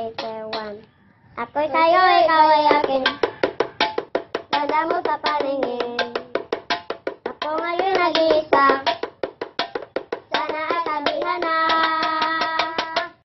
letter one. Ako'y sa'yo, ikaw ay akin. Ganda mo sa paningin. Ako ngayon nag